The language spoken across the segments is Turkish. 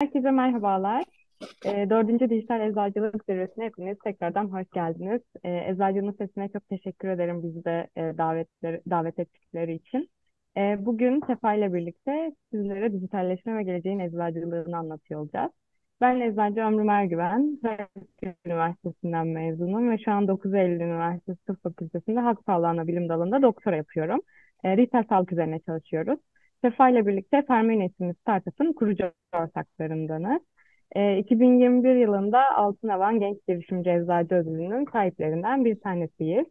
Herkese merhabalar. E, dördüncü Dijital Eczacılık Zirvesi'ne hepiniz tekrardan hoş geldiniz. E, Eczacının Sesi'ne çok teşekkür ederim bizi de e, davetleri, davet ettikleri için. E, bugün Sefa ile birlikte sizlere dijitalleşme ve geleceğin eczacılığını anlatıyor olacağız. Ben eczacı Ömrüm Ergüven, Trakya Üniversitesi'nden mezunum ve şu an 9 Eylül Üniversitesi Tıp Fakültesi'nde Halk Sağlığı Anabilim dalında doktora yapıyorum. E, retail sağlık üzerine çalışıyoruz. Sefa ile birlikte Fermin isimli startup'ın kurucu ortaklarındanız. E, 2021 yılında Altın Alan Genç Girişimci Eczacı Ödülü'nün sahiplerinden bir tanesiyiz.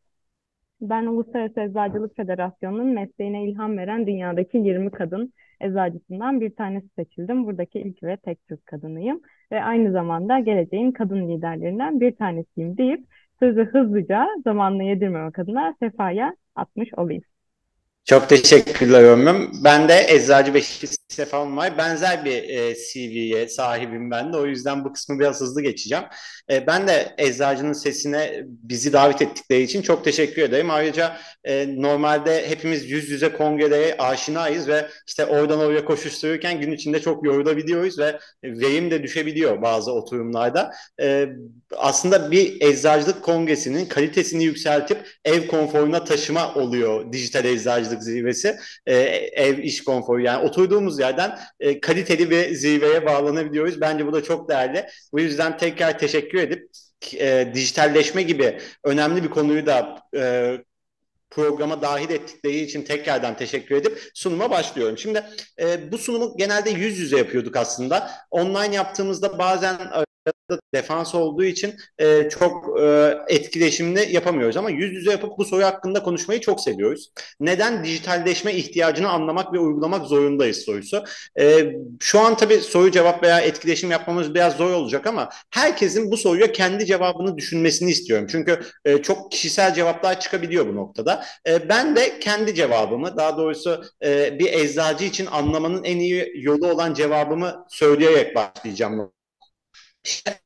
Ben Uluslararası Eczacılık Federasyonu'nun mesleğine ilham veren dünyadaki 20 kadın eczacısından bir tanesi seçildim. Buradaki ilk ve tek Türk kadınıyım ve aynı zamanda geleceğin kadın liderlerinden bir tanesiyim deyip sözü hızlıca zamanla yedirmemek adına Sefa'ya atmış olayım. Çok teşekkürler Ömrüm. Ben de Eczacı Beşiktaş Sefam var. Benzer bir e, CV'ye sahibim ben de. O yüzden bu kısmı biraz hızlı geçeceğim. E, ben de Eczacı'nın sesine bizi davet ettikleri için çok teşekkür ederim. Ayrıca e, normalde hepimiz yüz yüze kongrelere aşinayız ve işte oradan oraya koşuştururken gün içinde çok yorulabiliyoruz ve verim de düşebiliyor bazı oturumlarda. E, aslında bir eczacılık kongresinin kalitesini yükseltip ev konforuna taşıma oluyor dijital eczacılık Eczacılık Zirvesi e, ev iş konforu yani oturduğumuz yerden e, kaliteli bir zirveye bağlanabiliyoruz. Bence bu da çok değerli. Bu yüzden tekrar teşekkür edip e, dijitalleşme gibi önemli bir konuyu da e, programa dahil ettikleri için tekrardan teşekkür edip sunuma başlıyorum. Şimdi e, bu sunumu genelde yüz yüze yapıyorduk aslında. Online yaptığımızda bazen defans olduğu için e, çok e, etkileşimli yapamıyoruz ama yüz yüze yapıp bu soru hakkında konuşmayı çok seviyoruz. Neden dijitalleşme ihtiyacını anlamak ve uygulamak zorundayız sorusu. E, şu an tabii soru cevap veya etkileşim yapmamız biraz zor olacak ama herkesin bu soruya kendi cevabını düşünmesini istiyorum. Çünkü e, çok kişisel cevaplar çıkabiliyor bu noktada. E, ben de kendi cevabımı daha doğrusu e, bir eczacı için anlamanın en iyi yolu olan cevabımı söyleyerek başlayacağım işte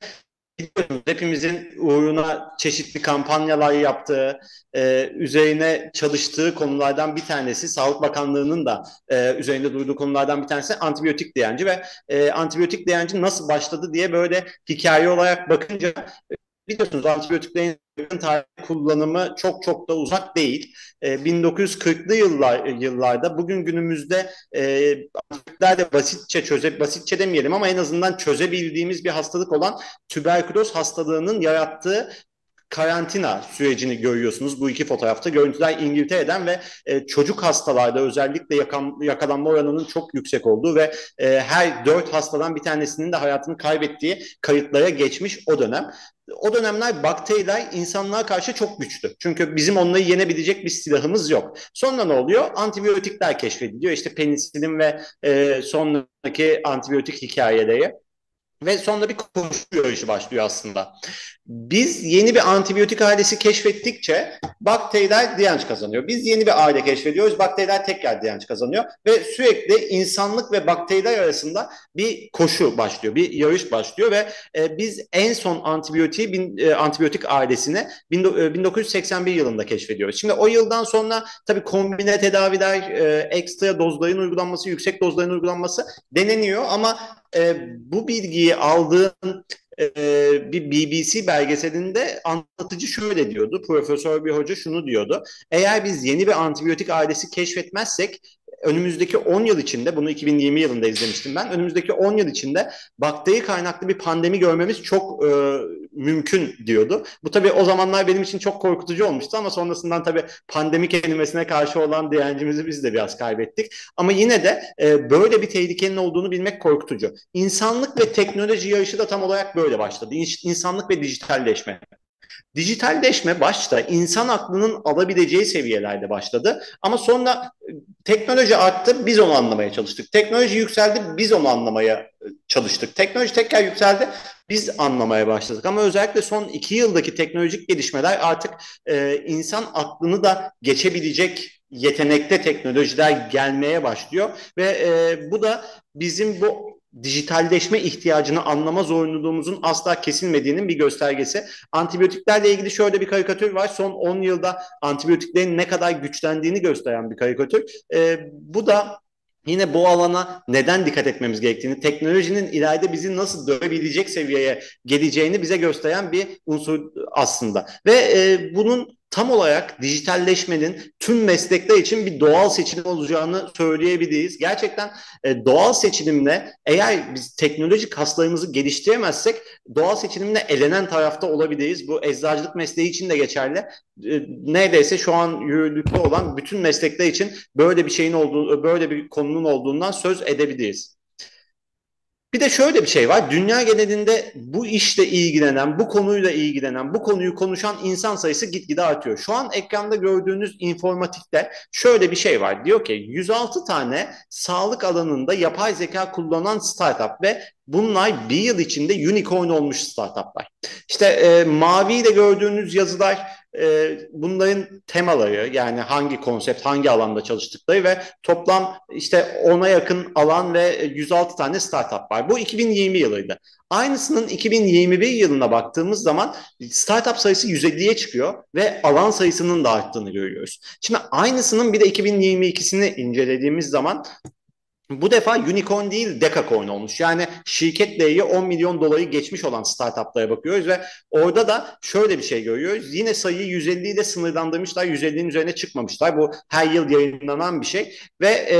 hepimizin uğruna çeşitli kampanyalar yaptığı, e, üzerine çalıştığı konulardan bir tanesi, Sağlık Bakanlığı'nın da e, üzerinde durduğu konulardan bir tanesi antibiyotik direnci ve e, antibiyotik direnci nasıl başladı diye böyle hikaye olarak bakınca biliyorsunuz antibiyotiklerin tarih kullanımı çok çok da uzak değil. E, 1940'lı yıllar yıllarda bugün günümüzde e, antibiyotikler de basitçe çöze basitçe demeyelim ama en azından çözebildiğimiz bir hastalık olan tüberküloz hastalığının yarattığı karantina sürecini görüyorsunuz bu iki fotoğrafta. Görüntüler İngiltere'den ve e, çocuk hastalarda özellikle yakan, yakalanma oranının çok yüksek olduğu ve e, her dört hastadan bir tanesinin de hayatını kaybettiği kayıtlara geçmiş o dönem. O dönemler bakteriler insanlığa karşı çok güçlü. Çünkü bizim onları yenebilecek bir silahımız yok. Sonra ne oluyor? Antibiyotikler keşfediliyor. İşte penisilin ve e, sonraki antibiyotik hikayeleri. Ve sonra bir koşu yarışı başlıyor aslında. Biz yeni bir antibiyotik ailesi keşfettikçe bakteriler direnç kazanıyor. Biz yeni bir aile keşfediyoruz, bakteriler tekrar direnç kazanıyor. Ve sürekli insanlık ve bakteriler arasında bir koşu başlıyor, bir yarış başlıyor. Ve e, biz en son antibiyotiği, bin, e, antibiyotik ailesini bin, e, 1981 yılında keşfediyoruz. Şimdi o yıldan sonra tabii kombine tedaviler, e, ekstra dozların uygulanması, yüksek dozların uygulanması deneniyor. Ama e, bu bilgiyi aldığın e, bir BBC belgeselinde anlatıcı şöyle diyordu. Profesör bir hoca şunu diyordu. Eğer biz yeni bir antibiyotik ailesi keşfetmezsek önümüzdeki 10 yıl içinde bunu 2020 yılında izlemiştim ben. Önümüzdeki 10 yıl içinde bakteri kaynaklı bir pandemi görmemiz çok e, mümkün diyordu. Bu tabii o zamanlar benim için çok korkutucu olmuştu ama sonrasından tabii pandemi kelimesine karşı olan direncimizi biz de biraz kaybettik. Ama yine de e, böyle bir tehlikenin olduğunu bilmek korkutucu. İnsanlık ve teknoloji yarışı da tam olarak böyle başladı. İnsanlık ve dijitalleşme. Dijitalleşme başta insan aklının alabileceği seviyelerde başladı. Ama sonra e, teknoloji arttı, biz onu anlamaya çalıştık. Teknoloji yükseldi, biz onu anlamaya e, çalıştık. Teknoloji tekrar yükseldi, biz anlamaya başladık. Ama özellikle son iki yıldaki teknolojik gelişmeler artık e, insan aklını da geçebilecek yetenekte teknolojiler gelmeye başlıyor. Ve e, bu da bizim bu dijitalleşme ihtiyacını anlama zorunluluğumuzun asla kesilmediğinin bir göstergesi. Antibiyotiklerle ilgili şöyle bir karikatür var. Son 10 yılda antibiyotiklerin ne kadar güçlendiğini gösteren bir karikatür. E, bu da Yine bu alana neden dikkat etmemiz gerektiğini, teknolojinin ileride bizi nasıl dövebilecek seviyeye geleceğini bize gösteren bir unsur aslında. Ve e, bunun tam olarak dijitalleşmenin tüm meslekler için bir doğal seçilim olacağını söyleyebiliriz. Gerçekten e, doğal seçilimle eğer biz teknolojik kaslarımızı geliştiremezsek doğal seçilimle elenen tarafta olabiliriz. Bu eczacılık mesleği için de geçerli. E, neredeyse şu an yürürlükte olan bütün meslekler için böyle bir şeyin olduğu, böyle bir konunun olduğundan söz edebiliriz. Bir de şöyle bir şey var. Dünya genelinde bu işle ilgilenen, bu konuyla ilgilenen, bu konuyu konuşan insan sayısı gitgide artıyor. Şu an ekranda gördüğünüz informatikte şöyle bir şey var. Diyor ki 106 tane sağlık alanında yapay zeka kullanan startup ve bunlar bir yıl içinde unicorn olmuş startuplar. İşte e, maviyle gördüğünüz yazılar e, bunların temaları yani hangi konsept, hangi alanda çalıştıkları ve toplam işte ona yakın alan ve 106 tane startup var. Bu 2020 yılıydı. Aynısının 2021 yılına baktığımız zaman startup sayısı 150'ye çıkıyor ve alan sayısının da arttığını görüyoruz. Şimdi aynısının bir de 2022'sini incelediğimiz zaman bu defa unicorn değil decacorn olmuş. Yani şirket değeri 10 milyon dolayı geçmiş olan startuplara bakıyoruz ve orada da şöyle bir şey görüyoruz. Yine sayıyı 150 ile sınırlandırmışlar. 150'nin üzerine çıkmamışlar. Bu her yıl yayınlanan bir şey ve e,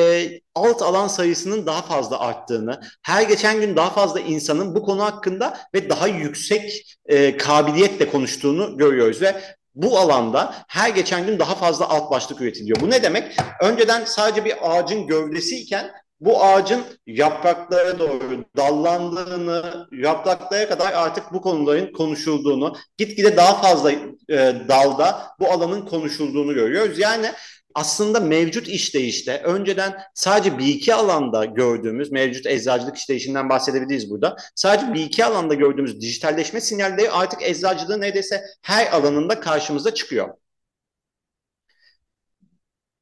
alt alan sayısının daha fazla arttığını, her geçen gün daha fazla insanın bu konu hakkında ve daha yüksek e, kabiliyetle konuştuğunu görüyoruz ve bu alanda her geçen gün daha fazla alt başlık üretiliyor. Bu ne demek? Önceden sadece bir ağacın gövdesiyken bu ağacın yapraklara doğru dallandığını, yapraklara kadar artık bu konuların konuşulduğunu, gitgide daha fazla e, dalda bu alanın konuşulduğunu görüyoruz. Yani aslında mevcut işleyişte önceden sadece bir iki alanda gördüğümüz mevcut eczacılık işleyişinden bahsedebiliriz burada. Sadece bir iki alanda gördüğümüz dijitalleşme sinyalleri artık eczacılığın neredeyse her alanında karşımıza çıkıyor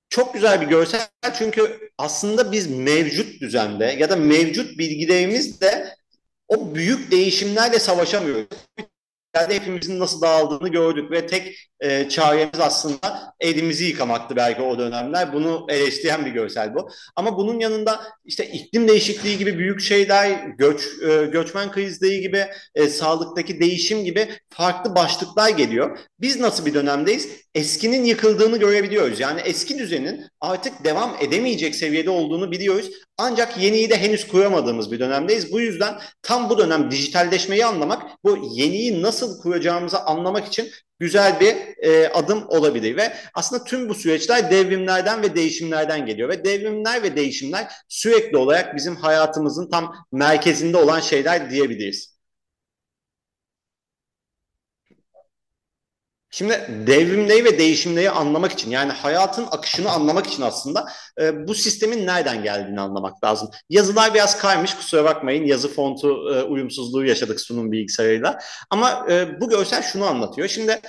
çok güzel bir görsel çünkü aslında biz mevcut düzende ya da mevcut bilgilerimizle o büyük değişimlerle savaşamıyoruz yani hepimizin nasıl dağıldığını gördük ve tek e, çaremiz aslında elimizi yıkamaktı belki o dönemler. Bunu eleştiren bir görsel bu. Ama bunun yanında işte iklim değişikliği gibi büyük şeyler, göç e, göçmen krizleri gibi, e, sağlıktaki değişim gibi farklı başlıklar geliyor. Biz nasıl bir dönemdeyiz? Eskinin yıkıldığını görebiliyoruz. Yani eski düzenin artık devam edemeyecek seviyede olduğunu biliyoruz. Ancak yeniyi de henüz kuramadığımız bir dönemdeyiz. Bu yüzden tam bu dönem dijitalleşmeyi anlamak, bu yeniyi nasıl kuracağımızı anlamak için güzel bir e, adım olabilir ve aslında tüm bu süreçler devrimlerden ve değişimlerden geliyor ve devrimler ve değişimler sürekli olarak bizim hayatımızın tam merkezinde olan şeyler diyebiliriz. Şimdi devrimleri ve değişimleri anlamak için yani hayatın akışını anlamak için aslında e, bu sistemin nereden geldiğini anlamak lazım. Yazılar biraz kaymış kusura bakmayın yazı fontu e, uyumsuzluğu yaşadık sunum bilgisayarıyla. Ama e, bu görsel şunu anlatıyor. Şimdi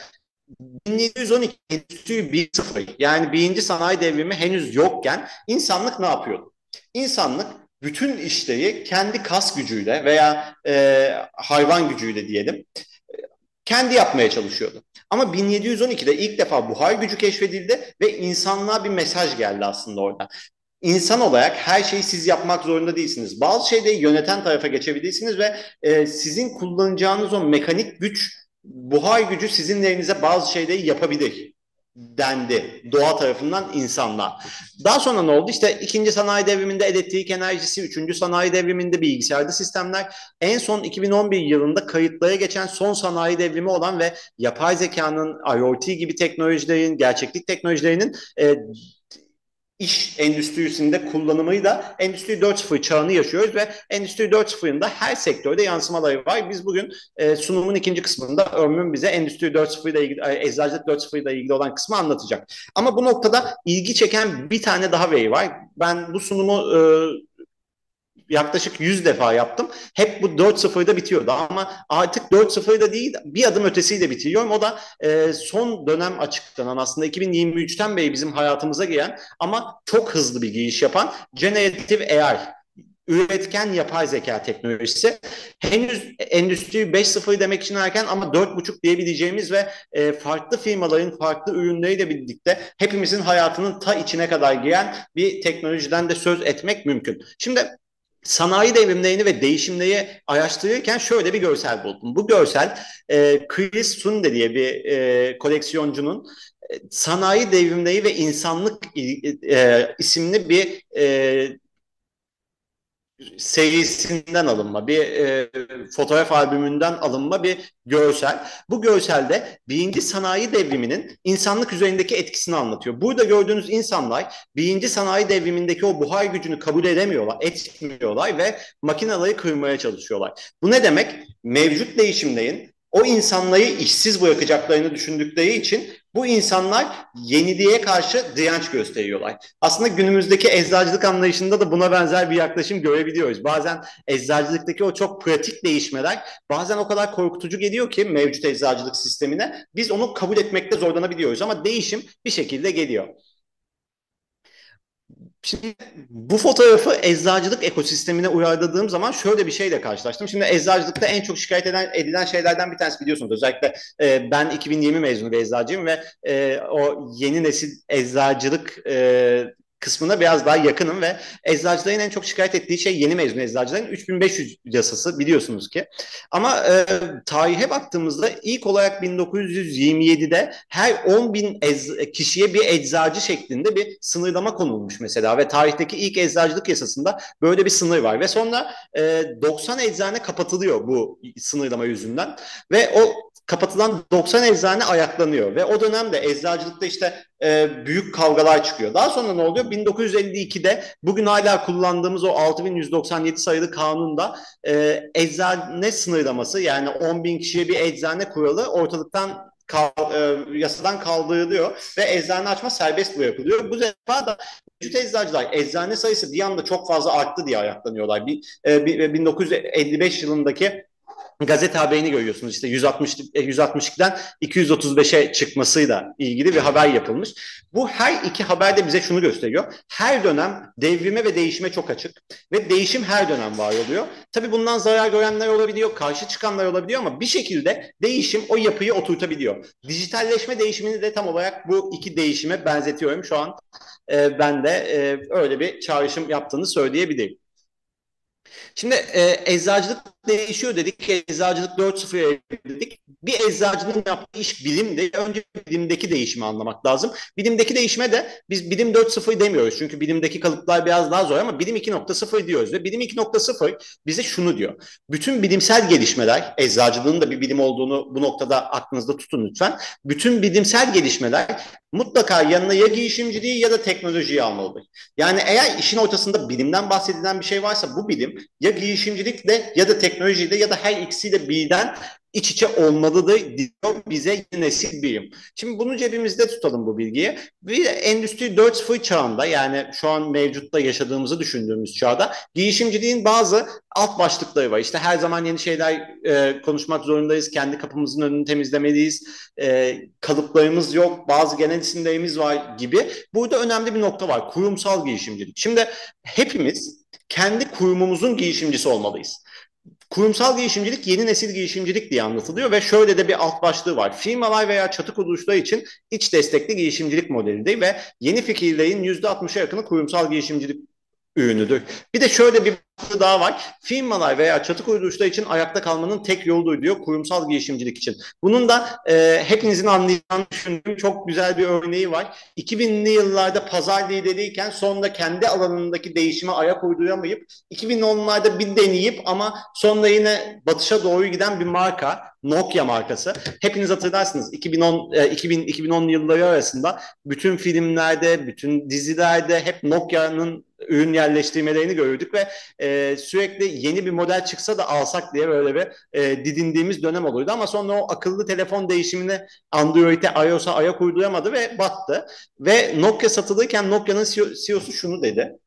1712 Endüstri 1.0 yani birinci sanayi devrimi henüz yokken insanlık ne yapıyordu? İnsanlık bütün işleri kendi kas gücüyle veya e, hayvan gücüyle diyelim kendi yapmaya çalışıyordu. Ama 1712'de ilk defa buhar gücü keşfedildi ve insanlığa bir mesaj geldi aslında orada. İnsan olarak her şeyi siz yapmak zorunda değilsiniz. Bazı şeyleri yöneten tarafa geçebilirsiniz ve e, sizin kullanacağınız o mekanik güç, buhar gücü sizin elinize bazı şeyleri yapabilir dendi doğa tarafından insanla. Daha sonra ne oldu? İşte ikinci sanayi devriminde elektrik enerjisi, üçüncü sanayi devriminde bilgisayarlı sistemler, en son 2011 yılında kayıtlara geçen son sanayi devrimi olan ve yapay zekanın, IoT gibi teknolojilerin, gerçeklik teknolojilerinin e, iş endüstrisinde kullanımıyla Endüstri 4.0 çağını yaşıyoruz ve Endüstri 4.0'ın da her sektörde yansımaları var. Biz bugün e, sunumun ikinci kısmında Örmün bize Endüstri 4.0 ile ilgili, e, Eczacılık 4.0 ile ilgili olan kısmı anlatacak. Ama bu noktada ilgi çeken bir tane daha veri var. Ben bu sunumu e, yaklaşık 100 defa yaptım. Hep bu 4-0'da bitiyordu ama artık 4-0'da değil bir adım ötesiyle bitiriyorum. O da e, son dönem açıklanan aslında 2023'ten beri bizim hayatımıza giren ama çok hızlı bir giriş yapan Generative AI üretken yapay zeka teknolojisi. Henüz Endüstri 5.0 demek için erken ama 4.5 diyebileceğimiz ve e, farklı firmaların farklı ürünleriyle birlikte hepimizin hayatının ta içine kadar giren bir teknolojiden de söz etmek mümkün. Şimdi sanayi devrimlerini ve değişimleri araştırırken şöyle bir görsel buldum. Bu görsel e, Chris Sunde diye bir e, koleksiyoncunun e, sanayi devrimleri ve insanlık e, isimli bir e, serisinden alınma, bir e, fotoğraf albümünden alınma bir görsel. Bu görselde birinci sanayi devriminin insanlık üzerindeki etkisini anlatıyor. Burada gördüğünüz insanlar birinci sanayi devrimindeki o buhar gücünü kabul edemiyorlar, etmiyorlar ve makineleri kırmaya çalışıyorlar. Bu ne demek? Mevcut değişimlerin o insanları işsiz bırakacaklarını düşündükleri için bu insanlar yeniliğe karşı direnç gösteriyorlar. Aslında günümüzdeki eczacılık anlayışında da buna benzer bir yaklaşım görebiliyoruz. Bazen eczacılıktaki o çok pratik değişmeler bazen o kadar korkutucu geliyor ki mevcut eczacılık sistemine biz onu kabul etmekte zorlanabiliyoruz ama değişim bir şekilde geliyor. Şimdi bu fotoğrafı eczacılık ekosistemine uyarladığım zaman şöyle bir şeyle karşılaştım. Şimdi eczacılıkta en çok şikayet eden, edilen şeylerden bir tanesi biliyorsunuz. Özellikle e, ben 2020 mezunu bir eczacıyım ve e, o yeni nesil eczacılık e, kısmına biraz daha yakınım ve eczacıların en çok şikayet ettiği şey yeni mezun eczacıların 3500 yasası biliyorsunuz ki. Ama e, tarihe baktığımızda ilk olarak 1927'de her 10 bin ez, kişiye bir eczacı şeklinde bir sınırlama konulmuş mesela ve tarihteki ilk eczacılık yasasında böyle bir sınır var ve sonra e, 90 eczane kapatılıyor bu sınırlama yüzünden ve o kapatılan 90 eczane ayaklanıyor ve o dönemde eczacılıkta işte e, büyük kavgalar çıkıyor. Daha sonra ne oluyor? 1952'de bugün hala kullandığımız o 6197 sayılı kanunda e, eczane sınırlaması yani 10 bin kişiye bir eczane kuralı ortalıktan kal, e, yasadan kaldırılıyor ve eczane açma serbest bırakılıyor. Bu sefer de mevcut eczacılar eczane sayısı bir anda çok fazla arttı diye ayaklanıyorlar. Bir, e, bir, 1955 yılındaki gazete haberini görüyorsunuz. İşte 160 162'den 235'e çıkmasıyla ilgili bir haber yapılmış. Bu her iki haber de bize şunu gösteriyor. Her dönem devrime ve değişime çok açık ve değişim her dönem var oluyor. Tabii bundan zarar görenler olabiliyor, karşı çıkanlar olabiliyor ama bir şekilde değişim o yapıyı oturtabiliyor. Dijitalleşme değişimini de tam olarak bu iki değişime benzetiyorum. Şu an e, ben de e, öyle bir çağrışım yaptığını söyleyebilirim. Şimdi e, eczacılık değişiyor dedik. Eczacılık 4.0'ya dedik. Bir eczacının yaptığı iş bilimde. Önce bilimdeki değişimi anlamak lazım. Bilimdeki değişime de biz bilim 4.0 demiyoruz. Çünkü bilimdeki kalıplar biraz daha zor ama bilim 2.0 diyoruz. Ve bilim 2.0 bize şunu diyor. Bütün bilimsel gelişmeler, eczacılığın da bir bilim olduğunu bu noktada aklınızda tutun lütfen. Bütün bilimsel gelişmeler mutlaka yanına ya girişimciliği ya da teknolojiyi almalıdır. Yani eğer işin ortasında bilimden bahsedilen bir şey varsa bu bilim ya girişimcilikle ya da teknolojiyle ya da her ikisiyle birden iç içe olmalıdır diyor bize nesil bilim. Şimdi bunu cebimizde tutalım bu bilgiyi. Bir Endüstri 4.0 çağında yani şu an mevcutta yaşadığımızı düşündüğümüz çağda girişimciliğin bazı alt başlıkları var. İşte her zaman yeni şeyler e, konuşmak zorundayız. Kendi kapımızın önünü temizlemeliyiz. E, kalıplarımız yok. Bazı genel isimlerimiz var gibi. Burada önemli bir nokta var. Kurumsal girişimcilik. Şimdi hepimiz kendi kurumumuzun girişimcisi olmalıyız. Kurumsal girişimcilik yeni nesil girişimcilik diye anlatılıyor ve şöyle de bir alt başlığı var. Firmalar veya çatı kuruluşları için iç destekli girişimcilik modelidir ve yeni fikirlerin %60'a yakını kurumsal girişimcilik ürünüdür. Bir de şöyle bir daha var. Firmalar veya çatı kuruluşları için ayakta kalmanın tek yoludur diyor kurumsal girişimcilik için. Bunun da e, hepinizin anlayacağını düşündüğüm çok güzel bir örneği var. 2000'li yıllarda pazar lideriyken sonra kendi alanındaki değişime ayak uyduramayıp 2010'larda bir deneyip ama sonra yine batışa doğru giden bir marka Nokia markası. Hepiniz hatırlarsınız 2010 e, 2000 2010 yılları arasında bütün filmlerde, bütün dizilerde hep Nokia'nın ürün yerleştirmelerini gördük ve e, sürekli yeni bir model çıksa da alsak diye böyle bir e, didindiğimiz dönem oluyordu ama sonra o akıllı telefon değişimini Android'e, iOS'a ayak uyduramadı ve battı. Ve Nokia satılırken Nokia'nın CEO'su şunu dedi.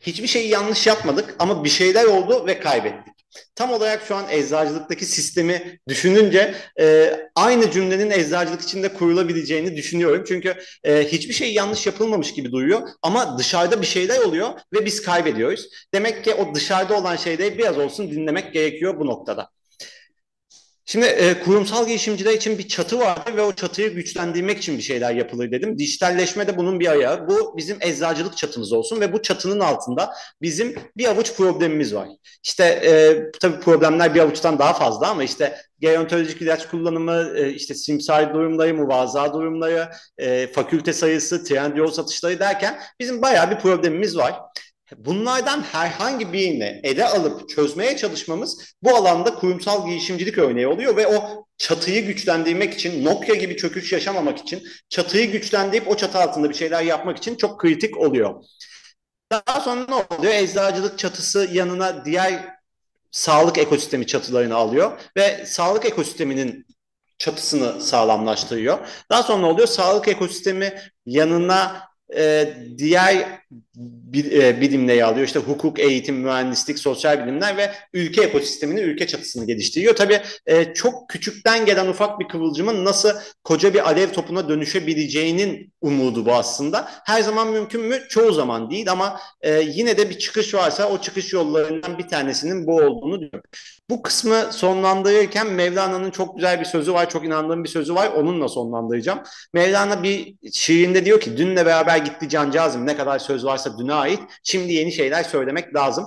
Hiçbir şeyi yanlış yapmadık ama bir şeyler oldu ve kaybettik. Tam olarak şu an eczacılıktaki sistemi düşününce e, aynı cümlenin eczacılık içinde kurulabileceğini düşünüyorum. Çünkü e, hiçbir şey yanlış yapılmamış gibi duyuyor ama dışarıda bir şeyler oluyor ve biz kaybediyoruz. Demek ki o dışarıda olan şeyleri biraz olsun dinlemek gerekiyor bu noktada. Şimdi e, kurumsal girişimciler için bir çatı vardı ve o çatıyı güçlendirmek için bir şeyler yapılır dedim. Dijitalleşme de bunun bir ayağı. Bu bizim eczacılık çatımız olsun ve bu çatının altında bizim bir avuç problemimiz var. İşte e, tabii problemler bir avuçtan daha fazla ama işte gerontolojik ilaç kullanımı, e, işte simsar durumları, muvaza durumları, e, fakülte sayısı, trendyol satışları derken bizim bayağı bir problemimiz var. Bunlardan herhangi birini ele alıp çözmeye çalışmamız bu alanda kurumsal girişimcilik örneği oluyor ve o çatıyı güçlendirmek için, Nokia gibi çöküş yaşamamak için, çatıyı güçlendirip o çatı altında bir şeyler yapmak için çok kritik oluyor. Daha sonra ne oluyor? Eczacılık çatısı yanına diğer sağlık ekosistemi çatılarını alıyor ve sağlık ekosisteminin çatısını sağlamlaştırıyor. Daha sonra ne oluyor? Sağlık ekosistemi yanına e, diğer bir, e, bilimleri alıyor. İşte hukuk, eğitim, mühendislik, sosyal bilimler ve ülke ekosistemini, ülke çatısını geliştiriyor. Tabii e, çok küçükten gelen ufak bir kıvılcımın nasıl koca bir alev topuna dönüşebileceğinin umudu bu aslında. Her zaman mümkün mü? Çoğu zaman değil ama e, yine de bir çıkış varsa o çıkış yollarından bir tanesinin bu olduğunu diyorum. Bu kısmı sonlandırırken Mevlana'nın çok güzel bir sözü var, çok inandığım bir sözü var. Onunla sonlandıracağım. Mevlana bir şiirinde diyor ki, dünle beraber gitti cancağızım ne kadar söz varsa düne ait. Şimdi yeni şeyler söylemek lazım.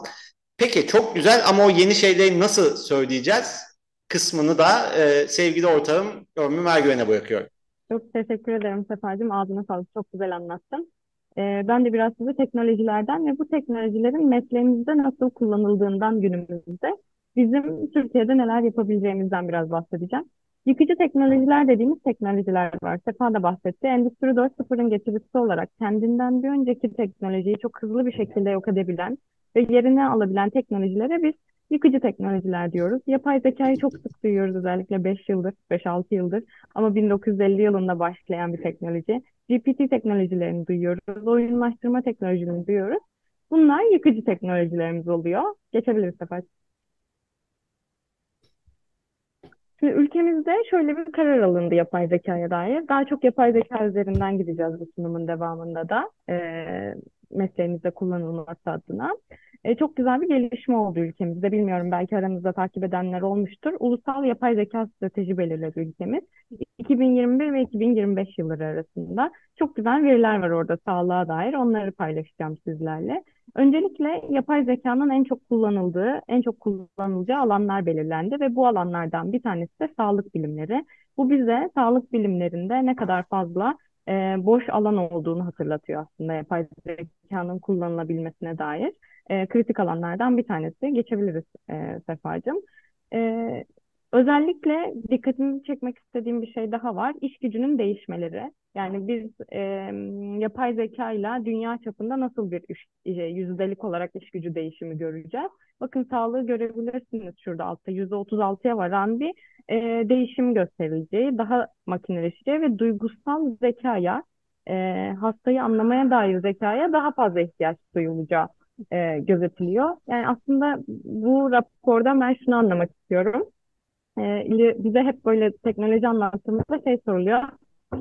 Peki çok güzel ama o yeni şeyleri nasıl söyleyeceğiz? Kısmını da e, sevgili ortağım Örmü Mergüven'e bırakıyorum. Çok teşekkür ederim Sefacığım. Ağzına sağlık. Çok güzel anlattın. Ee, ben de biraz size teknolojilerden ve bu teknolojilerin mesleğimizde nasıl kullanıldığından günümüzde bizim Türkiye'de neler yapabileceğimizden biraz bahsedeceğim. Yıkıcı teknolojiler dediğimiz teknolojiler var. Sefa da bahsetti. Endüstri 4.0'ın getirisi olarak kendinden bir önceki teknolojiyi çok hızlı bir şekilde yok edebilen ve yerine alabilen teknolojilere biz yıkıcı teknolojiler diyoruz. Yapay zekayı çok sık duyuyoruz özellikle 5 yıldır, 5-6 yıldır ama 1950 yılında başlayan bir teknoloji. GPT teknolojilerini duyuyoruz, oyunlaştırma teknolojilerini duyuyoruz. Bunlar yıkıcı teknolojilerimiz oluyor. Geçebiliriz Sefa. Şimdi ülkemizde şöyle bir karar alındı yapay zekaya dair. Daha çok yapay zeka üzerinden gideceğiz bu sunumun devamında da e, mesleğimizde kullanılması adına. E, çok güzel bir gelişme oldu ülkemizde. Bilmiyorum belki aramızda takip edenler olmuştur. Ulusal yapay zeka strateji belirledi ülkemiz. 2021 ve 2025 yılları arasında çok güzel veriler var orada sağlığa dair. Onları paylaşacağım sizlerle. Öncelikle yapay zekanın en çok kullanıldığı, en çok kullanılacağı alanlar belirlendi ve bu alanlardan bir tanesi de sağlık bilimleri. Bu bize sağlık bilimlerinde ne kadar fazla e, boş alan olduğunu hatırlatıyor aslında yapay zekanın kullanılabilmesine dair. E, kritik alanlardan bir tanesi. Geçebiliriz e, Sefacığım. E, Özellikle dikkatimi çekmek istediğim bir şey daha var. İş gücünün değişmeleri. Yani biz e, yapay zeka ile dünya çapında nasıl bir iş, yüzdelik olarak iş gücü değişimi göreceğiz? Bakın sağlığı görebilirsiniz şurada altta. Yüzde otuz altıya varan bir e, değişim gösterileceği, daha makineleşeceği ve duygusal zekaya, e, hastayı anlamaya dair zekaya daha fazla ihtiyaç duyulacağı e, gözetiliyor. Yani aslında bu raporda ben şunu anlamak istiyorum e, bize hep böyle teknoloji anlattığımızda şey soruluyor.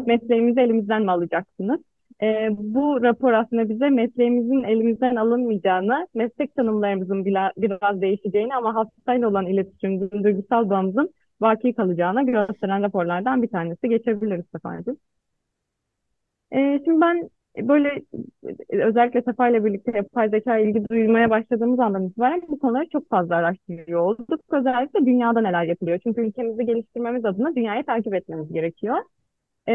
Mesleğimizi elimizden mi alacaksınız? E, bu rapor aslında bize mesleğimizin elimizden alınmayacağını, meslek tanımlarımızın bila, biraz değişeceğini ama hastayla olan iletişimimizin, duygusal bağımızın baki kalacağını gösteren raporlardan bir tanesi. Geçebiliriz Sefa'cığım. E, şimdi ben böyle özellikle Sefa ile birlikte yapay zeka ilgi duymaya başladığımız andan itibaren bu konuları çok fazla araştırıyor olduk. Özellikle dünyada neler yapılıyor. Çünkü ülkemizi geliştirmemiz adına dünyayı takip etmemiz gerekiyor. E,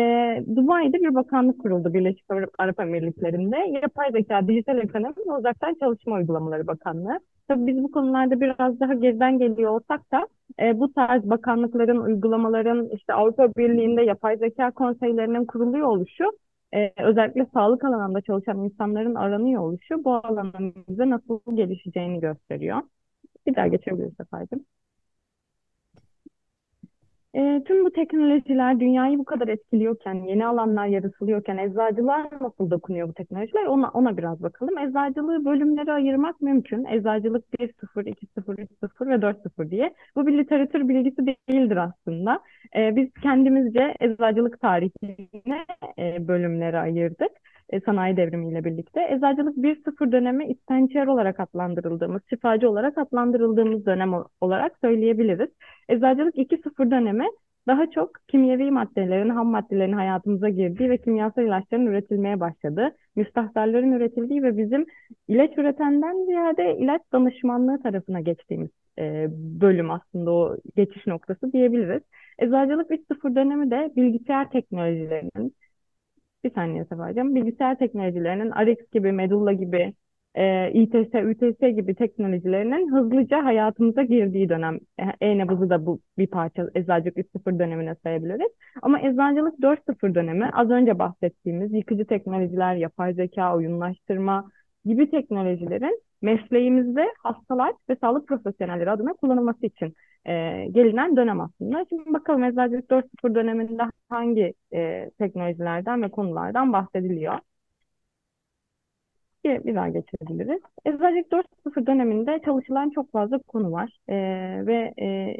Dubai'de bir bakanlık kuruldu Birleşik Arap Emirlikleri'nde. Yapay zeka, dijital ekonomi ve uzaktan çalışma uygulamaları bakanlığı. Tabii biz bu konularda biraz daha geriden geliyor olsak da e, bu tarz bakanlıkların, uygulamaların, işte Avrupa Birliği'nde yapay zeka konseylerinin kuruluyor oluşu e, özellikle sağlık alanında çalışan insanların aranıyor oluşu bu alanın nasıl gelişeceğini gösteriyor. Bir daha geçebiliriz efendim. E, tüm bu teknolojiler dünyayı bu kadar etkiliyorken, yeni alanlar yaratılıyorken eczacılar nasıl dokunuyor bu teknolojiler? Ona, ona biraz bakalım. Eczacılığı bölümlere ayırmak mümkün. Eczacılık 1.0, 2.0, 3.0 ve 4.0 diye. Bu bir literatür bilgisi değildir aslında. E, biz kendimizce eczacılık tarihine e, bölümlere ayırdık e, sanayi devrimiyle birlikte. Eczacılık 1.0 dönemi istençer olarak adlandırıldığımız, şifacı olarak adlandırıldığımız dönem olarak söyleyebiliriz. Eczacılık 2.0 dönemi daha çok kimyevi maddelerin, ham maddelerin hayatımıza girdiği ve kimyasal ilaçların üretilmeye başladığı, müstahsalların üretildiği ve bizim ilaç üretenden ziyade ilaç danışmanlığı tarafına geçtiğimiz e, bölüm aslında o geçiş noktası diyebiliriz. Eczacılık 3.0 dönemi de bilgisayar teknolojilerinin, bir saniye Sefacığım. Bilgisayar teknolojilerinin RX gibi, Medulla gibi, e, İTS, ÜTS gibi teknolojilerinin hızlıca hayatımıza girdiği dönem. E-nabızı da bu bir parça eczacılık 3.0 dönemine sayabiliriz. Ama eczacılık 4.0 dönemi az önce bahsettiğimiz yıkıcı teknolojiler, yapay zeka, oyunlaştırma gibi teknolojilerin mesleğimizde hastalar ve sağlık profesyonelleri adına kullanılması için e, gelinen dönem aslında. Şimdi bakalım Eczacılık 4.0 döneminde hangi e, teknolojilerden ve konulardan bahsediliyor. Bir, bir daha geçebiliriz. Eczacılık 4.0 döneminde çalışılan çok fazla konu var e, ve e,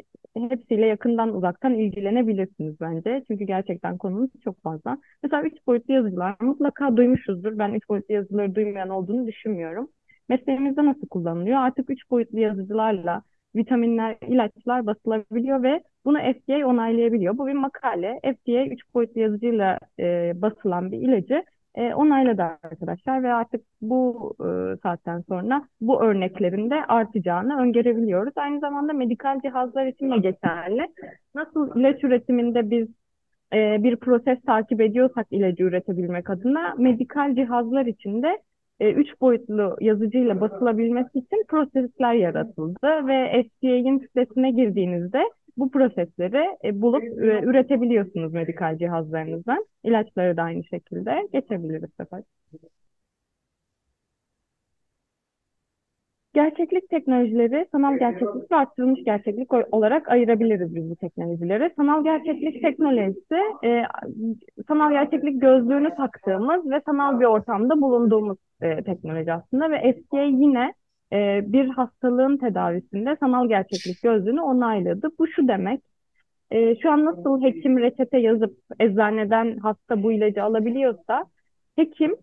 hepsiyle yakından uzaktan ilgilenebilirsiniz bence. Çünkü gerçekten konumuz çok fazla. Mesela üç boyutlu yazıcılar mutlaka duymuşuzdur. Ben üç boyutlu yazıları duymayan olduğunu düşünmüyorum. Mesleğimizde nasıl kullanılıyor? Artık üç boyutlu yazıcılarla vitaminler, ilaçlar basılabiliyor ve bunu FDA onaylayabiliyor. Bu bir makale. FDA 3 boyutlu yazıcıyla e, basılan bir ilacı e, onayladı arkadaşlar ve artık bu e, saatten sonra bu örneklerin de artacağını öngörebiliyoruz. Aynı zamanda medikal cihazlar için de geçerli. Nasıl ilaç üretiminde biz e, bir proses takip ediyorsak ilacı üretebilmek adına medikal cihazlar için de e, üç boyutlu yazıcıyla basılabilmesi için prosesler yaratıldı ve FDA'nin sitesine girdiğinizde bu prosesleri e, bulup e, üretebiliyorsunuz medikal cihazlarınızdan. İlaçları da aynı şekilde geçebiliriz sefer. Gerçeklik teknolojileri sanal gerçeklik ve arttırılmış gerçeklik olarak ayırabiliriz biz bu teknolojileri. Sanal gerçeklik teknolojisi e, sanal gerçeklik gözlüğünü taktığımız ve sanal bir ortamda bulunduğumuz e, teknoloji aslında ve FDA yine e, bir hastalığın tedavisinde sanal gerçeklik gözlüğünü onayladı. Bu şu demek, e, şu an nasıl hekim reçete yazıp eczaneden hasta bu ilacı alabiliyorsa, hekim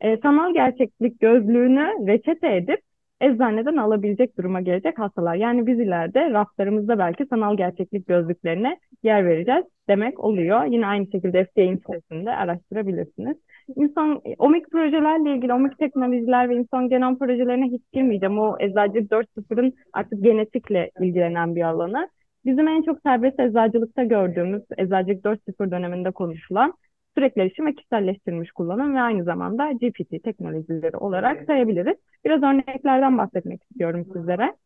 e, sanal gerçeklik gözlüğünü reçete edip eczaneden alabilecek duruma gelecek hastalar. Yani biz ileride raflarımızda belki sanal gerçeklik gözlüklerine yer vereceğiz demek oluyor. Yine aynı şekilde FDA'nin sitesinde araştırabilirsiniz. İnsan omik projelerle ilgili omik teknolojiler ve insan genom projelerine hiç girmeyeceğim. O Eczacılık 4.0'ın artık genetikle ilgilenen bir alanı. Bizim en çok serbest eczacılıkta gördüğümüz Eczacılık 4.0 döneminde konuşulan sürekli erişim ve kişiselleştirilmiş kullanım ve aynı zamanda GPT teknolojileri olarak sayabiliriz. Biraz örneklerden bahsetmek istiyorum sizlere.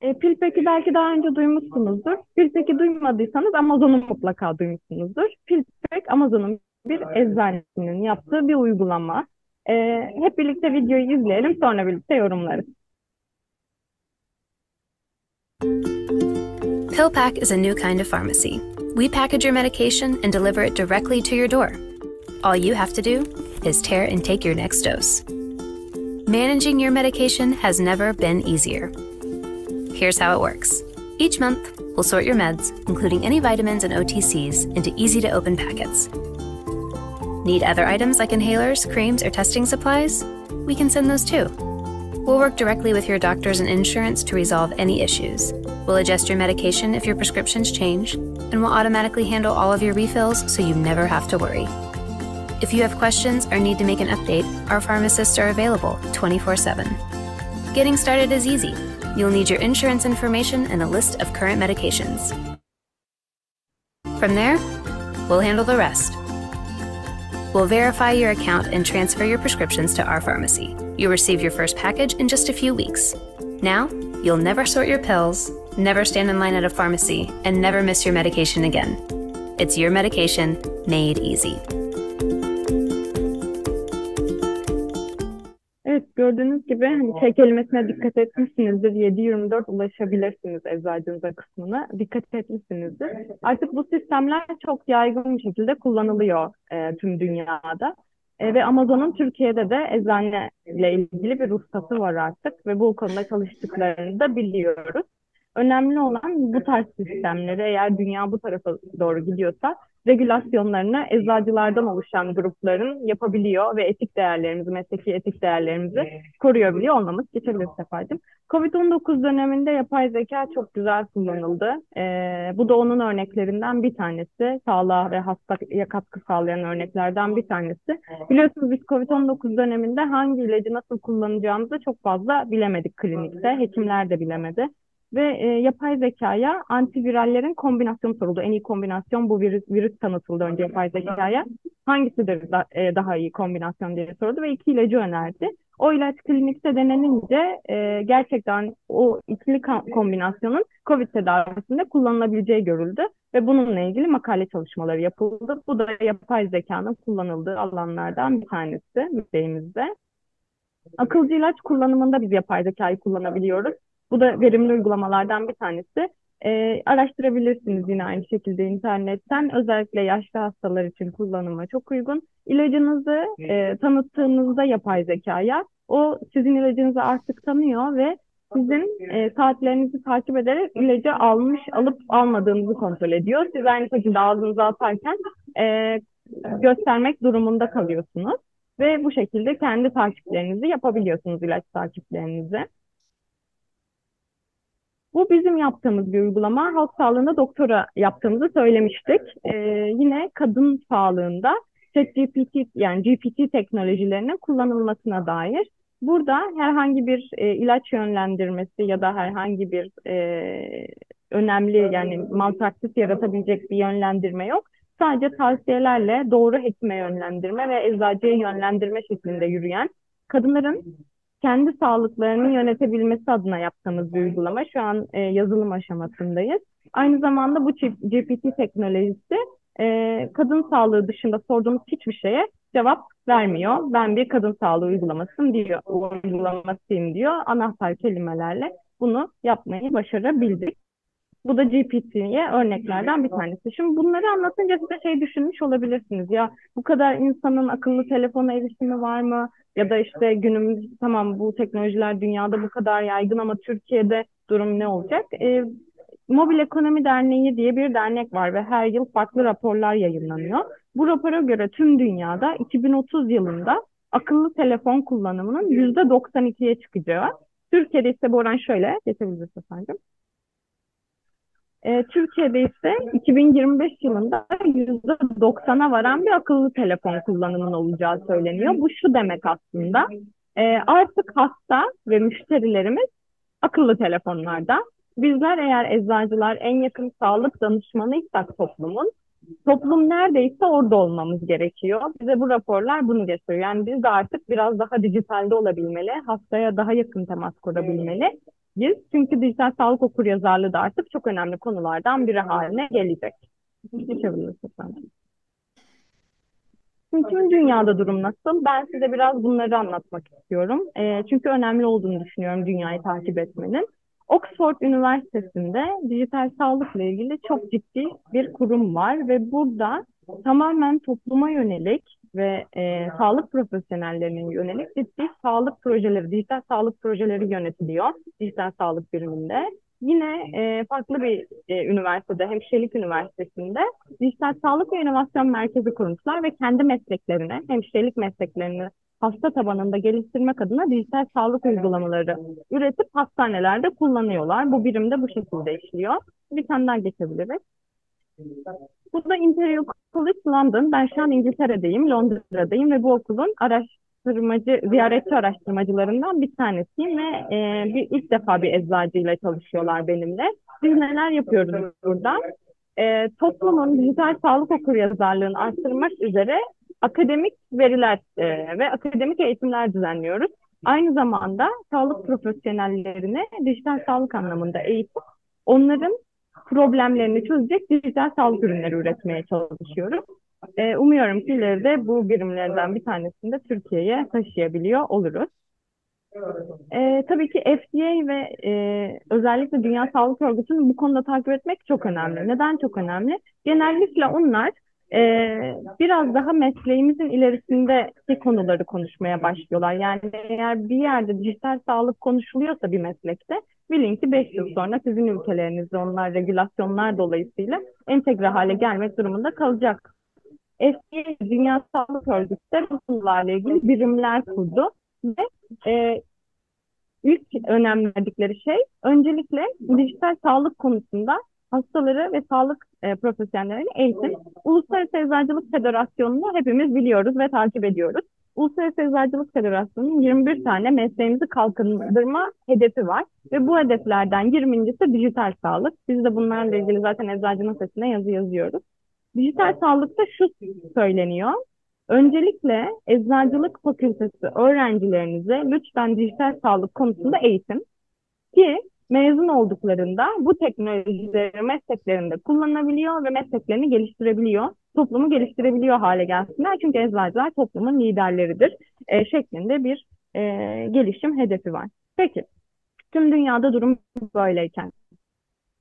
E, Pilpek'i belki daha önce duymuşsunuzdur. Pilpek'i duymadıysanız Amazon'u mutlaka duymuşsunuzdur. Pilpek Amazon'un bir eczanenin yaptığı bir uygulama. E, hep birlikte videoyu izleyelim sonra birlikte yorumlarız. PillPack is a new kind of pharmacy. We package your medication and deliver it directly to your door. All you have to do is tear and take your next dose. Managing your medication has never been easier. Here's how it works. Each month, we'll sort your meds, including any vitamins and OTCs, into easy to open packets. Need other items like inhalers, creams, or testing supplies? We can send those too. We'll work directly with your doctors and insurance to resolve any issues. We'll adjust your medication if your prescriptions change, and we'll automatically handle all of your refills so you never have to worry. If you have questions or need to make an update, our pharmacists are available 24 7. Getting started is easy. You'll need your insurance information and a list of current medications. From there, we'll handle the rest. We'll verify your account and transfer your prescriptions to our pharmacy. You'll receive your first package in just a few weeks. Now, you'll never sort your pills, never stand in line at a pharmacy, and never miss your medication again. It's your medication made easy. Evet gördüğünüz gibi hani şey kelimesine dikkat etmişsinizdir. 7-24 ulaşabilirsiniz eczacınıza kısmına. Dikkat etmişsinizdir. Artık bu sistemler çok yaygın bir şekilde kullanılıyor e, tüm dünyada. E, ve Amazon'un Türkiye'de de eczane ile ilgili bir ruhsatı var artık ve bu konuda çalıştıklarını da biliyoruz. Önemli olan bu tarz sistemleri eğer dünya bu tarafa doğru gidiyorsa regülasyonlarını eczacılardan oluşan grupların yapabiliyor ve etik değerlerimizi, mesleki etik değerlerimizi koruyabiliyor olmamız geçebilir Sefacığım. Covid-19 döneminde yapay zeka çok güzel kullanıldı. Ee, bu da onun örneklerinden bir tanesi. Sağlığa ve hastaya katkı sağlayan örneklerden bir tanesi. Biliyorsunuz biz Covid-19 döneminde hangi ilacı nasıl kullanacağımızı çok fazla bilemedik klinikte. Hekimler de bilemedi ve e, yapay zekaya antivirallerin kombinasyonu soruldu. En iyi kombinasyon bu virüs, virüs tanıtıldı önce yapay zekaya. Hangisidir da, e, daha iyi kombinasyon diye sordu ve iki ilacı önerdi. O ilaç klinikte denenince e, gerçekten o ikili kombinasyonun COVID tedavisinde kullanılabileceği görüldü ve bununla ilgili makale çalışmaları yapıldı. Bu da yapay zekanın kullanıldığı alanlardan bir tanesi mesleğimizde. Akılcı ilaç kullanımında biz yapay zekayı kullanabiliyoruz. Bu da verimli uygulamalardan bir tanesi. E, araştırabilirsiniz yine aynı şekilde internetten. Özellikle yaşlı hastalar için kullanıma çok uygun. İlacınızı e, tanıttığınızda yapay zekaya o sizin ilacınızı artık tanıyor ve sizin e, saatlerinizi takip ederek ilacı almış, alıp almadığınızı kontrol ediyor. Siz aynı şekilde ağzınıza atarken e, göstermek durumunda kalıyorsunuz. Ve bu şekilde kendi takiplerinizi yapabiliyorsunuz ilaç takiplerinizi. Bu bizim yaptığımız bir uygulama. Halk sağlığında doktora yaptığımızı söylemiştik. Ee, yine kadın sağlığında ChatGPT yani GPT teknolojilerinin kullanılmasına dair. Burada herhangi bir e, ilaç yönlendirmesi ya da herhangi bir e, önemli yani malpraktis yaratabilecek bir yönlendirme yok. Sadece tavsiyelerle doğru hekime yönlendirme ve eczacıya yönlendirme şeklinde yürüyen kadınların kendi sağlıklarını yönetebilmesi adına yaptığımız bir uygulama. Şu an e, yazılım aşamasındayız. Aynı zamanda bu GPT teknolojisi e, kadın sağlığı dışında sorduğumuz hiçbir şeye cevap vermiyor. Ben bir kadın sağlığı uygulamasıyım diyor, uygulamasıyım diyor. Anahtar kelimelerle bunu yapmayı başarabildik. Bu da GPT'ye örneklerden bir tanesi. Şimdi bunları anlatınca size şey düşünmüş olabilirsiniz. Ya bu kadar insanın akıllı telefona erişimi var mı? Ya da işte günümüz tamam bu teknolojiler dünyada bu kadar yaygın ama Türkiye'de durum ne olacak? E, Mobil Ekonomi Derneği diye bir dernek var ve her yıl farklı raporlar yayınlanıyor. Bu rapora göre tüm dünyada 2030 yılında akıllı telefon kullanımının %92'ye çıkacağı. Türkiye'de ise bu oran şöyle, geçebiliriz efendim. E, Türkiye'de ise 2025 yılında %90'a varan bir akıllı telefon kullanımının olacağı söyleniyor. Bu şu demek aslında. E, artık hasta ve müşterilerimiz akıllı telefonlarda. Bizler eğer eczacılar en yakın sağlık danışmanıysak toplumun, toplum neredeyse orada olmamız gerekiyor. Bize bu raporlar bunu gösteriyor. Yani biz de artık biraz daha dijitalde olabilmeli, hastaya daha yakın temas kurabilmeli çünkü dijital sağlık okuryazarlığı da artık çok önemli konulardan biri haline gelecek. Geçebiliriz efendim. Şimdi tüm dünyada durum nasıl? Ben size biraz bunları anlatmak istiyorum. E, çünkü önemli olduğunu düşünüyorum dünyayı takip etmenin. Oxford Üniversitesi'nde dijital sağlıkla ilgili çok ciddi bir kurum var ve burada tamamen topluma yönelik ve e, sağlık profesyonellerinin yönelik ciddi sağlık projeleri, dijital sağlık projeleri yönetiliyor dijital sağlık biriminde. Yine e, farklı bir e, üniversitede, Hemşirelik Üniversitesi'nde dijital sağlık ve inovasyon merkezi kurmuşlar ve kendi mesleklerini, hemşirelik mesleklerini hasta tabanında geliştirmek adına dijital sağlık uygulamaları üretip hastanelerde kullanıyorlar. Bu birimde bu şekilde işliyor. Bir tane daha geçebiliriz. Bu da Imperial College London. Ben şu an İngiltere'deyim, Londra'dayım ve bu okulun araştırmacı, ziyaretçi araştırmacılarından bir tanesiyim ve e, bir ilk defa bir eczacıyla çalışıyorlar benimle. Biz neler yapıyoruz burada? E, toplumun dijital sağlık okuryazarlığını arttırmak üzere akademik veriler e, ve akademik eğitimler düzenliyoruz. Aynı zamanda sağlık profesyonellerini dijital sağlık anlamında eğitip onların problemlerini çözecek dijital sağlık ürünleri üretmeye çalışıyoruz. E, umuyorum ki ileride bu birimlerden bir tanesini de Türkiye'ye taşıyabiliyor oluruz. E, tabii ki FDA ve e, özellikle Dünya Sağlık Örgütü'nü bu konuda takip etmek çok önemli. Neden çok önemli? Genellikle onlar e, biraz daha mesleğimizin ilerisindeki konuları konuşmaya başlıyorlar. Yani eğer bir yerde dijital sağlık konuşuluyorsa bir meslekte bilin ki 5 yıl sonra sizin ülkelerinizde onlar regülasyonlar dolayısıyla entegre hale gelmek durumunda kalacak. FDA Dünya Sağlık Örgütü de bu konularla ilgili birimler kurdu ve e, ilk önem verdikleri şey öncelikle dijital sağlık konusunda hastaları ve sağlık e, profesyonellerini eğitim. Uluslararası Eczacılık Federasyonu'nu hepimiz biliyoruz ve takip ediyoruz. Uluslararası Eczacılık Federasyonu'nun 21 tane mesleğimizi kalkındırma hedefi var. Ve bu hedeflerden 20.si dijital sağlık. Biz de bunlarla ilgili zaten eczacının sesine yazı yazıyoruz. Dijital sağlıkta şu söyleniyor. Öncelikle eczacılık fakültesi öğrencilerinize lütfen dijital sağlık konusunda eğitim ki mezun olduklarında bu teknolojileri mesleklerinde kullanabiliyor ve mesleklerini geliştirebiliyor. Toplumu geliştirebiliyor hale gelsinler. Çünkü eczacılar toplumun liderleridir e, şeklinde bir e, gelişim hedefi var. Peki, tüm dünyada durum böyleyken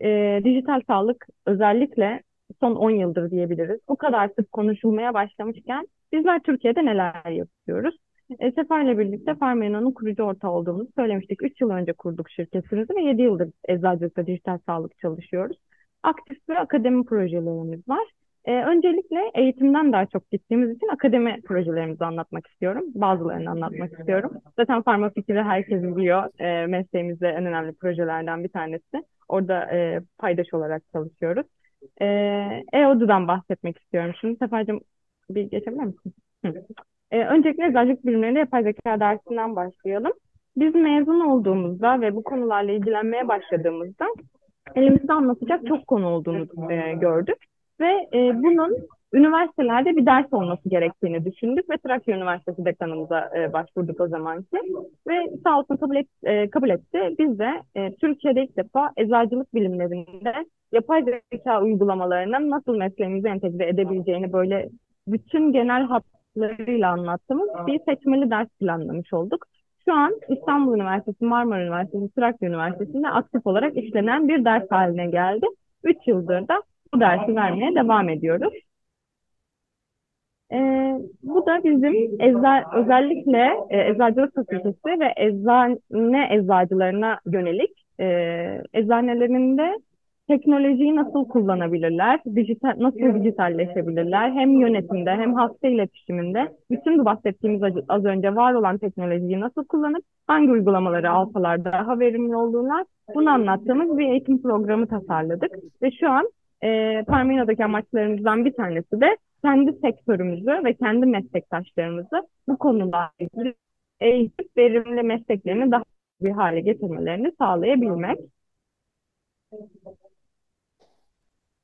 e, dijital sağlık özellikle son 10 yıldır diyebiliriz. Bu kadar sık konuşulmaya başlamışken bizler Türkiye'de neler yapıyoruz? E, Sefer'le birlikte Farmeno'nun kurucu ortağı olduğumuzu söylemiştik. 3 yıl önce kurduk şirketimizi ve 7 yıldır eczacılıkta dijital sağlık çalışıyoruz. Aktif bir akademi projelerimiz var. E, öncelikle eğitimden daha çok gittiğimiz için akademi projelerimizi anlatmak istiyorum. Bazılarını anlatmak istiyorum. Zaten Farma Fikri herkes biliyor. E, mesleğimizde en önemli projelerden bir tanesi. Orada e, paydaş olarak çalışıyoruz. E, EODU'dan bahsetmek istiyorum. Şimdi Sefer'cim bir geçebilir misin? E, öncelikle eczacılık bilimlerinde yapay zeka dersinden başlayalım. Biz mezun olduğumuzda ve bu konularla ilgilenmeye başladığımızda elimizde anlatacak çok konu olduğunu e, gördük. Ve e, bunun üniversitelerde bir ders olması gerektiğini düşündük ve Trakya Üniversitesi dekanımıza e, başvurduk o zamanki. Ve sağ olsun kabul, et, e, kabul etti. Biz de e, Türkiye'de ilk defa eczacılık bilimlerinde yapay zeka uygulamalarının nasıl mesleğimize entegre edebileceğini böyle bütün genel hatlarıyla anlattığımız bir seçmeli ders planlamış olduk. Şu an İstanbul Üniversitesi, Marmara Üniversitesi, Trakya Üniversitesi'nde aktif olarak işlenen bir ders haline geldi. Üç yıldır da bu dersi vermeye devam ediyoruz. Ee, bu da bizim eza, özellikle e, eczacılık fakültesi ve eczane eczacılarına yönelik e, eczanelerinde teknolojiyi nasıl kullanabilirler, dijital, nasıl dijitalleşebilirler, hem yönetimde hem hasta iletişiminde. Bütün bu bahsettiğimiz az önce var olan teknolojiyi nasıl kullanıp hangi uygulamaları alsalar daha verimli olurlar, bunu anlattığımız bir eğitim programı tasarladık. Ve şu an e, Parmino'daki amaçlarımızdan bir tanesi de kendi sektörümüzü ve kendi meslektaşlarımızı bu konuda eğitip verimli mesleklerini daha bir hale getirmelerini sağlayabilmek.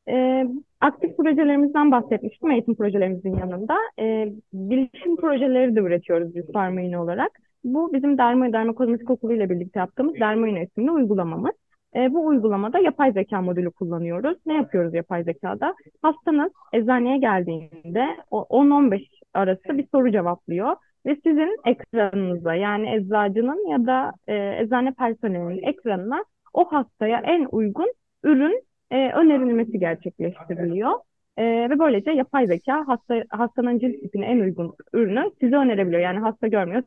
E, aktif projelerimizden bahsetmiştim eğitim projelerimizin yanında. E, bilişim projeleri de üretiyoruz biz Dermain olarak. Bu bizim Dermain Derma Kozmetik Okulu ile birlikte yaptığımız Dermain isimli uygulamamız. E, bu uygulamada yapay zeka modülü kullanıyoruz. Ne yapıyoruz yapay zekada? Hastanız eczaneye geldiğinde 10-15 arası bir soru cevaplıyor ve sizin ekranınıza yani eczacının ya da e, eczane personelinin ekranına o hastaya en uygun ürün e, önerilmesi gerçekleştiriliyor. E, ve böylece yapay zeka hasta, hastanın cilt tipine en uygun ürünü size önerebiliyor. Yani hasta görmüyor,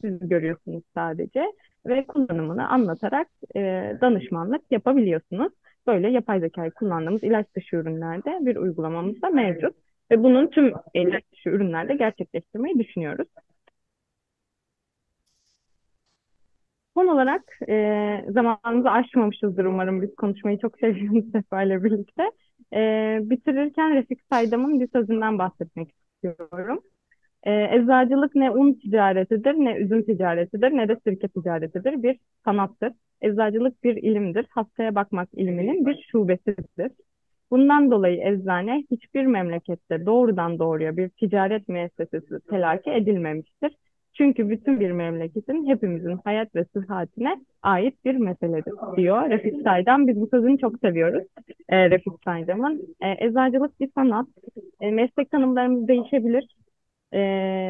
siz görüyorsunuz sadece ve kullanımını anlatarak e, danışmanlık yapabiliyorsunuz. Böyle yapay zekayı kullandığımız ilaç dışı ürünlerde bir uygulamamız da mevcut. Ve bunun tüm ilaç dışı ürünlerde gerçekleştirmeyi düşünüyoruz. Son olarak e, zamanımızı aşmamışızdır umarım biz konuşmayı çok sevdiğimiz Sefer'le birlikte. E, bitirirken Refik Saydam'ın bir sözünden bahsetmek istiyorum. E, eczacılık ne un ticaretidir, ne üzüm ticaretidir, ne de sirke ticaretidir. Bir sanattır. Eczacılık bir ilimdir. Hastaya bakmak ilminin bir şubesidir. Bundan dolayı eczane hiçbir memlekette doğrudan doğruya bir ticaret müessesesi telakki edilmemiştir. Çünkü bütün bir memleketin hepimizin hayat ve sıhhatine ait bir meseledir diyor Refik Saydam. Biz bu sözünü çok seviyoruz e, Refik Saydam'ın. E, eczacılık bir sanat. E, meslek tanımlarımız değişebilir e,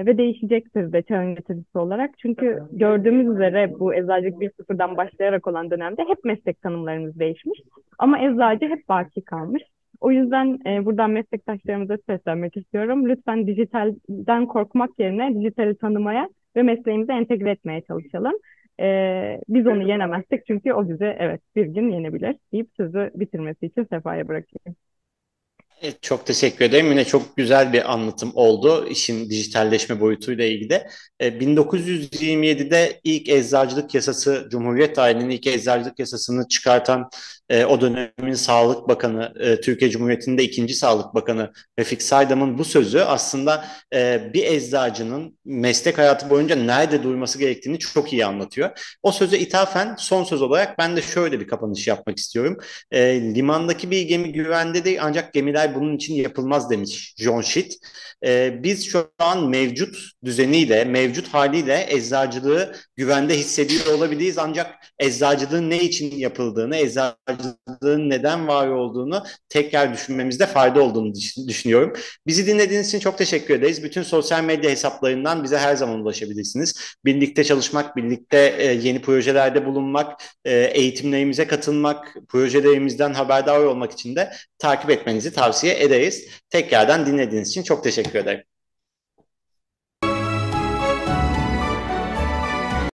ve değişecektir de çağın getirisi olarak. Çünkü gördüğümüz üzere bu eczacılık 1.0'dan başlayarak olan dönemde hep meslek tanımlarımız değişmiş. Ama eczacı hep baki kalmış. O yüzden e, buradan meslektaşlarımıza seslenmek istiyorum. Lütfen dijitalden korkmak yerine dijitali tanımaya ve mesleğimize entegre etmeye çalışalım. E, biz onu yenemezsek çünkü o bize evet bir gün yenebilir deyip sözü bitirmesi için Sefa'ya bırakayım. Evet, çok teşekkür ederim. Yine çok güzel bir anlatım oldu işin dijitalleşme boyutuyla ilgili. 1927'de e, ilk eczacılık yasası, Cumhuriyet tarihinin ilk eczacılık yasasını çıkartan e, o dönemin Sağlık Bakanı, e, Türkiye Cumhuriyeti'nde ikinci Sağlık Bakanı Refik Saydam'ın bu sözü aslında bir eczacının meslek hayatı boyunca nerede durması gerektiğini çok iyi anlatıyor. O söze ithafen son söz olarak ben de şöyle bir kapanış yapmak istiyorum. Limandaki bir gemi güvendedir ancak gemiler bunun için yapılmaz demiş John Shit. E, biz şu an mevcut düzeniyle, mevcut haliyle eczacılığı güvende hissediyor olabiliriz ancak eczacılığın ne için yapıldığını, eczacılığın neden var olduğunu tekrar düşünmemizde fayda olduğunu düşünüyorum. Bizi dinlediğiniz için çok teşekkür ederiz. Bütün sosyal medya hesaplarından bize her zaman ulaşabilirsiniz. Birlikte çalışmak, birlikte e, yeni projelerde bulunmak, e, eğitimlerimize katılmak, projelerimizden haberdar olmak için de takip etmenizi tavsiye ederiz. Tekrardan dinlediğiniz için çok teşekkür ederim.